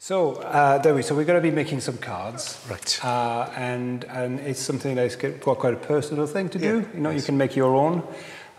So, uh, Debbie, so we're going to be making some cards. Right. Uh, and, and it's something that's quite, quite a personal thing to do. Yeah, You know, you can make your own.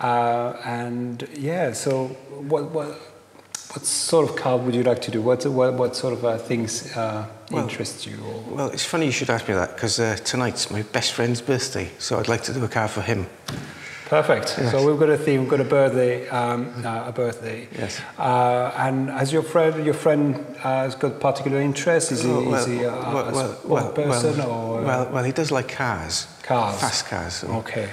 Uh, and yeah, so what, what, what sort of card would you like to do? What, what, what sort of uh, things uh, Well- interest you? Or, Well, it's funny you should ask me that because uh, tonight's my best friend's birthday, so I'd like to do a card for him. Perfect. So we've got a theme. We've got a birthday. Um, uh, a birthday. Yes. Uh, and has your friend your friend uh, has got particular interests. Is he, Oh, is he a, a, a sport person well, or uh, well, well, he does like cars. Cars. Fast cars. so- Okay.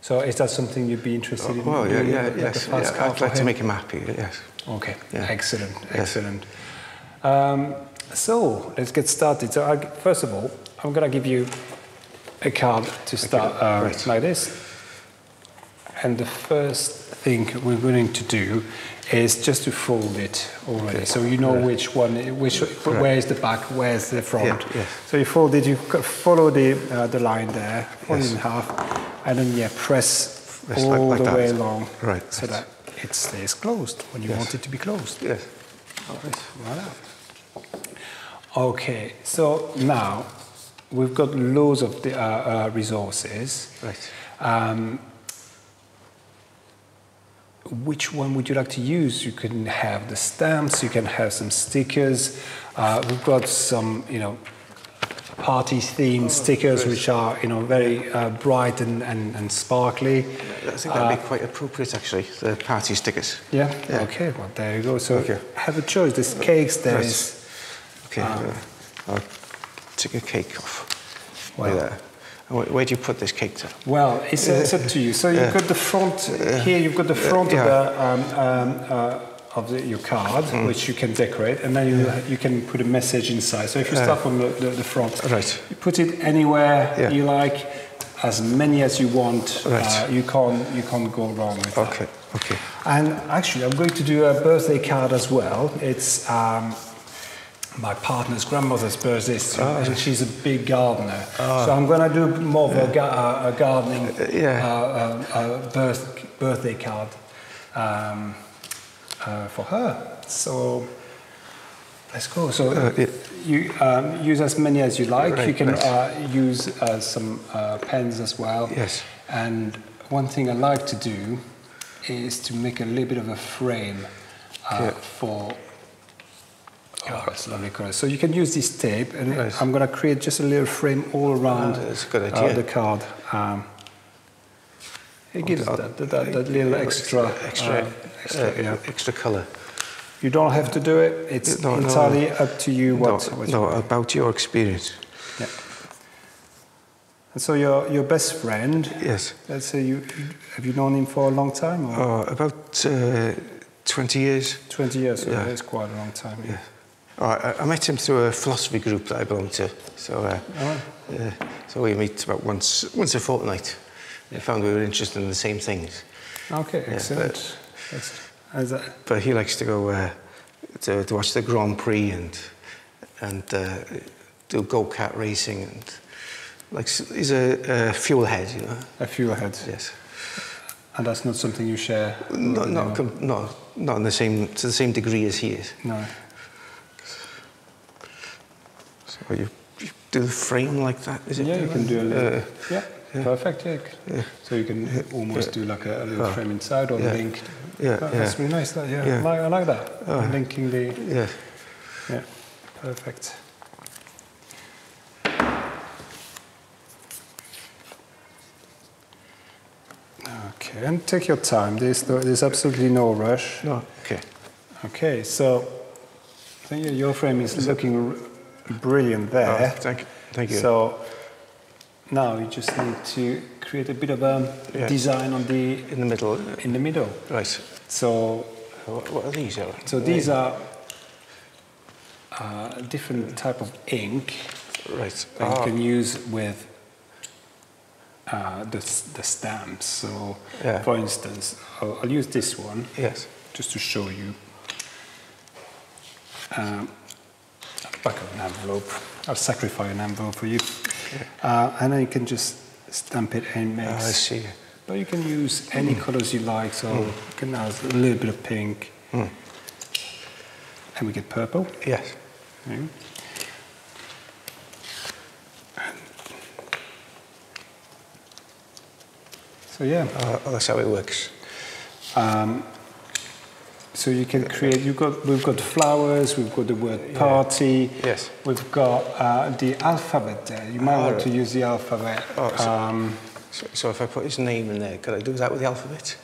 So is that something you'd be interested in? Well, yeah, yeah, like yes. yeah, I'd like to him? make him happy, yes. Okay. Yeah. Excellent. Yes. Excellent. Um, so let's get started. So I, first of all, I'm going to give you a card to start uh, Right. like this. And the first thing we're going to do is just to fold it already, Okay. so you know Right. which one, which Right. where is the back, where's the front. Yeah, yes. So you fold it, you follow the uh, the line there, fold Yes. it in half, and then yeah, press all like- like the that. way along, Right. so that it stays closed when you Yes. want it to be closed. Yes. Voilà. Okay, so now we've got loads of the, uh, uh, resources. Right. Um, which one would you like to use? You can have the stamps, you can have some stickers. Uh, we've got some, you know, party themed stickers which are, you know, very uh, bright and, and, and sparkly. I think that'd be quite appropriate, actually, the party stickers. Yeah? Yeah. Okay, well, there you go. So Okay. have a choice. There's cakes, there Right. is. Okay, Um, uh, I'll take a cake off. Well. That. Where, where do you put this cake to? Well, it's, it's up to you. So you've got the front here. You've got the front yeah. of the um, um, uh, of the, your card, which you can decorate, and then you you can put a message inside. So if you start from the, the, the front, Right. you put it anywhere Yeah. you like, as many as you want. Right. Uh, you can't you can't go wrong with that. Okay, okay. And actually, I'm going to do a birthday card as well. It's um, my partner's grandmother's birthday, so- and she's a big gardener. So I'm going to do more of a, ga- a gardening yeah. uh, uh, uh, birth, birthday card um, uh, for her. So let's go. So Uh, yeah. you um, use as many as you like. you can right. uh, use uh, some uh, pens as well. Yes. And one thing I like to do is to make a little bit of a frame uh, Yeah. Oh, lovely. So you can use this tape, and Right. I'm going to create just a little frame all around good uh, the card. Um, it gives that, that, that, that little extra, extra, uh, extra uh, yeah. extra colour. You don't have to do it. It's No, no, entirely up to you. No, What, what no, about your experience. Yeah. And so your your best friend. Yes. Let's say you have you known him for a long time or Oh, about uh, 20 years. 20 years? So Yeah. that's quite a long time. Yeah. Oh, I, I met him through a philosophy group that I belong to. So, uh, Oh. uh, so we meet about once once a fortnight. I found we were interested in the same things. Okay, Yeah, excellent. That, But he likes to go uh, to, to watch the Grand Prix and and uh, do go kart racing and like he's a, a fuel head, you know. a fuel head. Yes. And that's not something you share. Not not com- not not in the same to the same degree as he is. No. So you, you do the frame like that, is it? Yeah, you can do a little. Uh, yeah, perfect. Yeah. So you can almost do like a, a little Oh. frame inside or Yeah. link. Yeah, That- That's really nice. That, yeah, Yeah. I, like, I like that. Oh. Linking the. yeah. Yeah, perfect. Okay, and take your time. There's, there's absolutely no rush. No. Okay. Okay, so I think your frame is looking brilliant Oh, there. thank thank you. So now you just need to create a bit of a Yeah. design on the in the middle. in the middle. Right. So What, what are these? Aaron? so these are uh, a different type of ink Right. that you Ah, can use with uh, the, the stamps. So, Yeah. for instance, I'll, I'll use this one Yes. just to show you. Um, back an envelope. I'll sacrifice an envelope for you. Uh, and then you can just stamp it and Ah, mix. I see. But you can use any colors you like. So you can add a little bit of pink. And we get purple. Yes. Okay. So yeah, Uh, oh, that's how it works. um, so you can create. You've got we've got flowers. We've got the word party. Yes. We've got uh, the alphabet there. You might Ah, want to use the alphabet. Oh, so- um, So, so if I put his name in there, could I do that with the alphabet?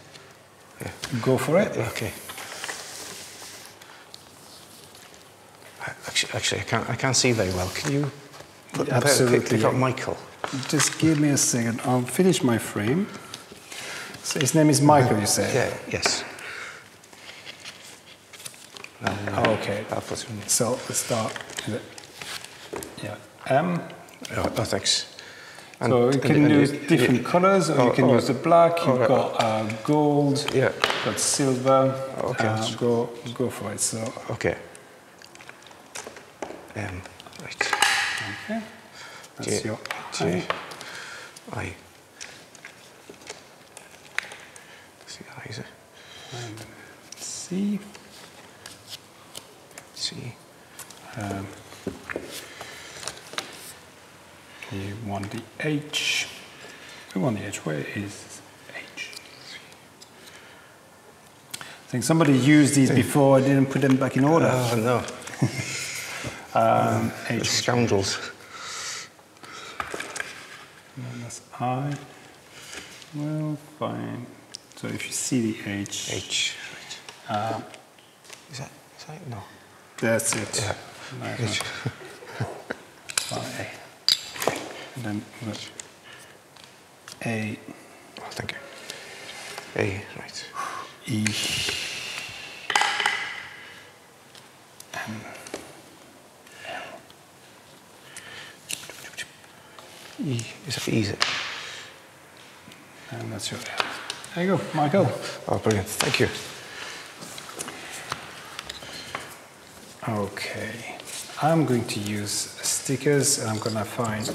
Yeah. go for it. Okay. Actually, actually, I can't. I can't see very well. Can you put Absolutely, pick, pick up. Michael? Just give me a second. I'll finish my frame. So his name is Michael. You said. Yeah. Yes. And, uh, Okay. I'll put. So let's start. Yeah. M. Oh, oh, thanks. And- So you can and use you- different you- colors, or Oh, you can oh, use the black. You've oh, got uh, gold. Yeah. Got silver. Okay, Uh, go go for it. So Okay. M. right. okay. That's J- your J- eye. I. See, I? C. C. Um, you want the H. We want the H. Where is H? I think somebody used these before. I didn't put them back in order. Oh no, Um, the H. scoundrels. And that's I. Well, fine. So if you see the H, H. Right. uh, Is that? Is that no? That's it. Yeah. Right, H. I. And then we've A, Oh, thank you. A. Right. E. And E. Is that easy? And that's your L. There you go, Michael. Oh, brilliant. Thank you. Okay. I'm going to use stickers and I'm going to find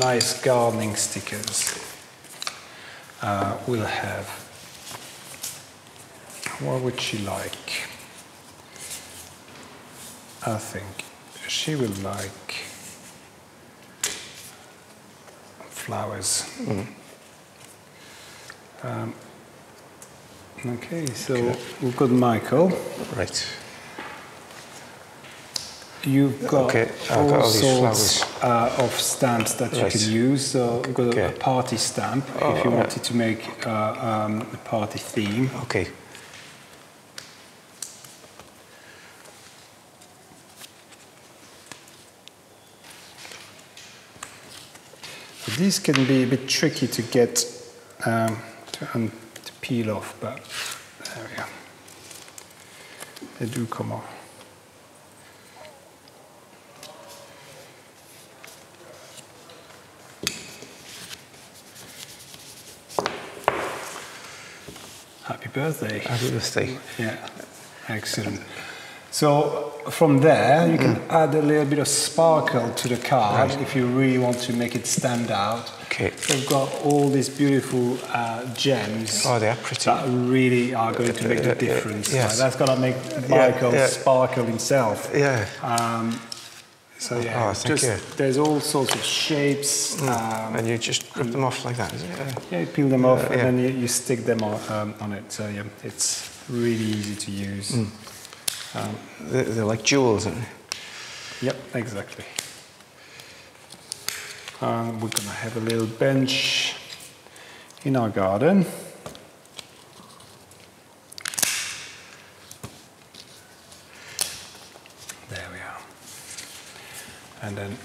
nice gardening stickers. Uh, we'll have. What would she like? I think she will like flowers. Um, okay, so we've got Michael. Right. You've got Okay, all got all sorts uh, of stamps that you can use. So we've got a, a party stamp Oh, if you alright. wanted to make uh, um, a party theme. Okay. These can be a bit tricky to get um, to, to peel off, but there we go. They do come off. Happy birthday. Happy birthday. Yeah, excellent. So from there, you can add a little bit of sparkle to the card if you really want to make it stand out. Okay. So we've got all these beautiful uh, gems Oh, they are pretty. that really are going to make the difference. yes. Right, That's going to make Yeah, Michael yeah. sparkle himself. Yeah. Um, so yeah, Oh, just you. there's all sorts of shapes. Um, and you just rip them off like that, is it? Uh, yeah, you peel them off Uh, and yeah. then you, you stick them on, um, on it. So yeah, it's really easy to use. Mm. Um, they're, they're like jewels, aren't they? Yep, exactly. Um, we're gonna have a little bench in our garden. There we are. And then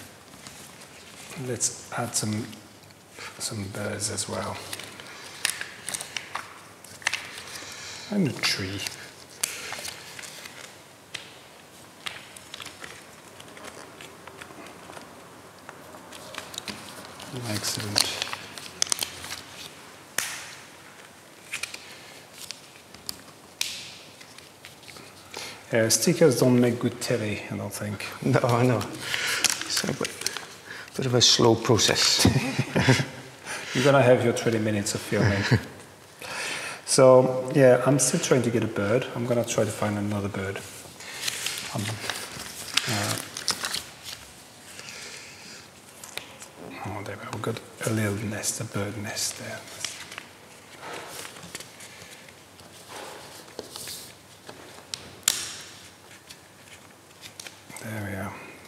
let's add some some birds as well. And a tree. Excellent. Uh, stickers don't make good telly, I don't think. No, I know. It's a bit, bit of a slow process. You're going to have your 20 minutes of filming. so, yeah, I'm still trying to get a bird. I'm going to try to find another bird. Um, uh, oh, there we go. We've got a little nest, a bird nest there.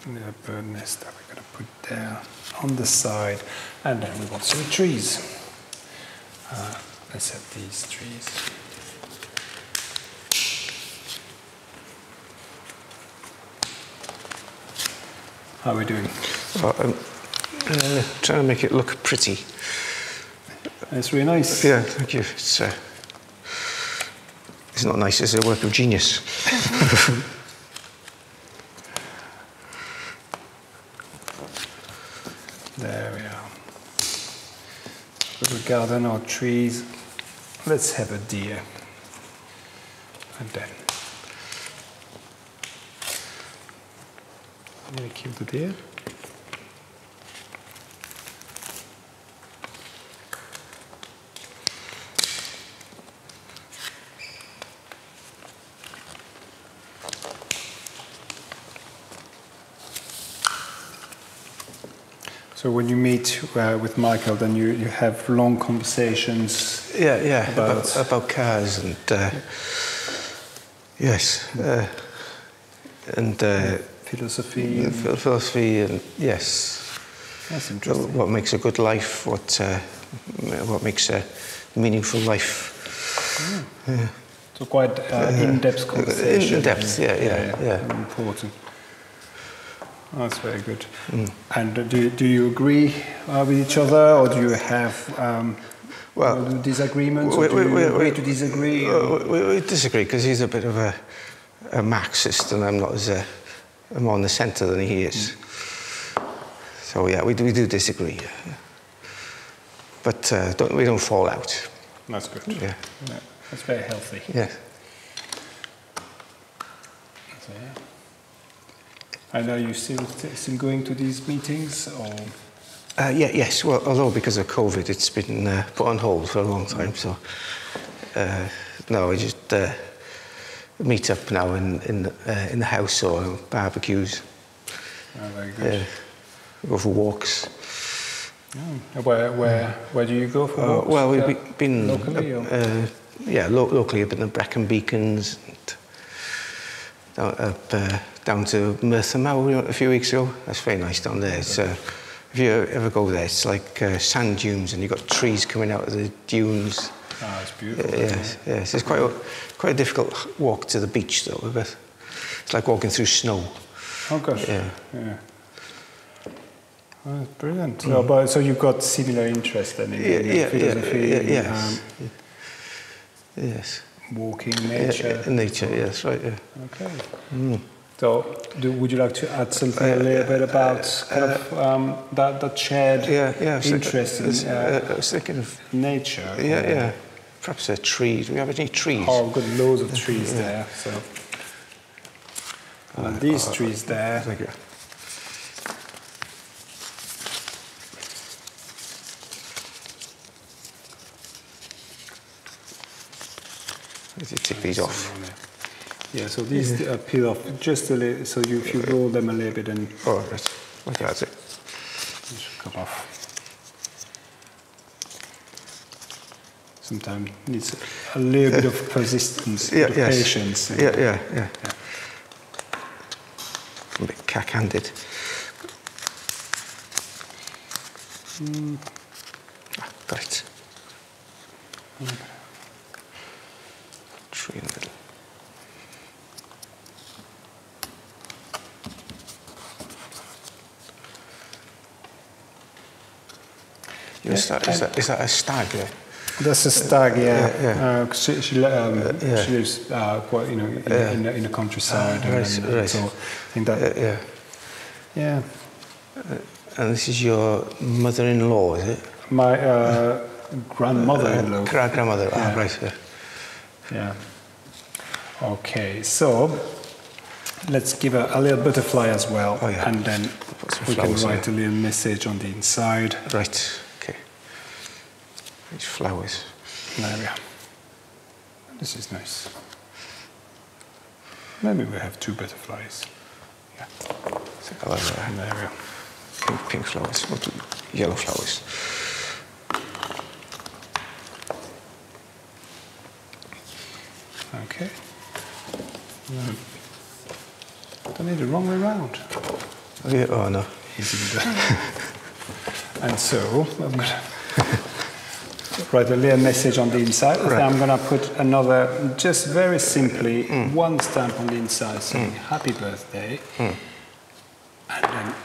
A bird nest that we're going to put there on the side. And then we want some trees. Uh, let's have these trees. How are we doing? I'm uh, trying to make it look pretty. It's really nice. Yeah, thank you. It's, uh, it's not nice, it's a work of genius. There we are. Little garden or trees. Let's have a deer. And then. I'm gonna kill the deer. So when you meet uh, with Michael, then you, you have long conversations. Yeah, yeah, About- about, about, cars and uh, yes, uh, and uh, Philosophy. and- philosophy and yes, That's interesting. what makes a good life, what uh, what makes a meaningful life. So quite uh, in-depth conversation. in-depth, yeah, yeah, yeah. very Important. Oh, that's very good. Mm. And do, do you agree uh, with each other, or do you have um, Well, disagreements, we- or do we- you we- we- to disagree? Uh, we, disagree because he's a bit of a, a Marxist, and I'm not as a, I'm more in the centre than he is. So yeah, we do, we do disagree, but uh, don't, we don't fall out. That's good. Yeah, Yeah, that's very healthy. yeah. So, yeah. And are you still, still going to these meetings, or Uh, yeah, yes. Well, although because of COVID, it's been uh, put on hold for a long time. So uh, no, we just uh, meet up now in in uh, in the house or barbecues. oh, very good? Go for walks. Oh, Where, where, where do you go for Uh, walks? well, we've been locally, yeah, lo- locally up in the Brecon Beacons, and up down to Merthyr a few weeks ago. That's very nice down there. It's, uh, if you ever go there, it's like uh, sand dunes, and you've got trees coming out of the dunes. Ah, it's Uh, beautiful. yes, yes. It's quite a, quite a difficult walk to the beach, though. But it's like walking through snow. Oh gosh. Yeah. Yeah. Oh, brilliant. So, but, so you've got similar interest then in, Mm. Yeah, in yeah, yeah, philosophy, yeah, in, yes. um, Yes. walking, nature. yeah, nature. Yes, right. Yeah. Okay. Mm. So, do, would you like to add something a little bit about kind of um, that, that shared Uh, Yeah, yeah. Interest in uh, uh, I was thinking of nature? yeah, or- yeah. Perhaps a tree. Do we have any trees? Oh, we've got loads of trees there. So, and these trees there. Thank you. Let's take these off. Yeah, so these uh, peel off just a little. So you, if you roll them a little bit, and Oh, right. Okay, that's it. should come off. Sometimes needs a little bit of persistence, Yeah, of yes. patience. Yeah, yeah, yeah. A bit cack-handed. Ah, got it. Tree in the middle. You is, that, is, that, is that a stag there? That's a stag, yeah. yeah, yeah. Uh, she, she, um, yeah. she lives uh, quite, you know, in, Yeah. in, the, in the countryside. Ah, and, right, and right. So I think that, Uh, yeah. yeah. And this is your mother-in-law, is it? My uh, grandmother-in-law. Gra- grandmother. Ah, right. Yeah. Yeah. Okay, so let's give a, a little butterfly as well, Oh, yeah. and then we can write a little message on the inside. Right. These flowers. There we are. This is nice. Maybe we have two butterflies. Yeah. Hello there. There we are. Pink, pink flowers, not yellow flowers. Okay. No. I need the wrong way round. Oh, yeah. oh no. and so, I'm going to write a little message on the inside. Right. I'm going to put another, just very simply, hmm. one stamp on the inside saying hmm. happy birthday. Hmm. And then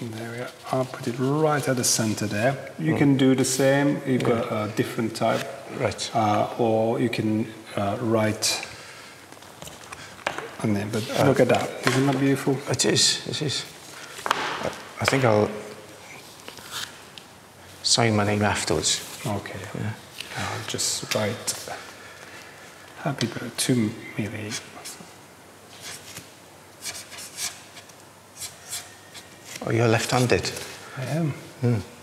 there we are. I'll put it right at the center there. You can do the same. You've got a different type. Right. Uh, or you can uh, write a name. But look uh, at that. Isn't that beautiful? It is. It is. I- I think I'll sign my name afterwards. Okay. I'll just write happy birthday to Millie. Oh, you're left-handed. I am. Hmm.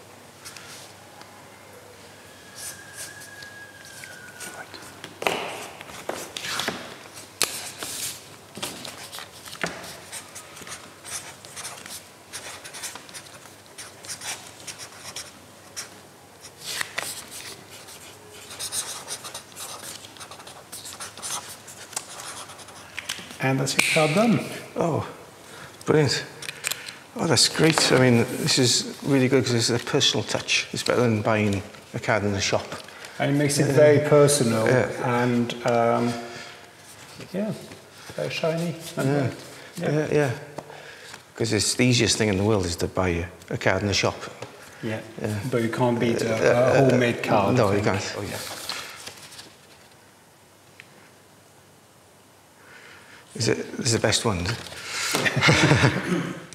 And that's it, how done. Oh, brilliant. Oh, that's great. I mean, this is really good because it's a personal touch. It's better than buying a card in the shop. And it makes it very personal Yeah. and um, yeah, very shiny. And Yeah, yeah, yeah. Because it's the easiest thing in the world is to buy a, a card in the shop. Yeah. yeah. But you can't beat a, a uh, uh, homemade uh, card. No, you can't. Oh, yeah. Is it, is it the best one?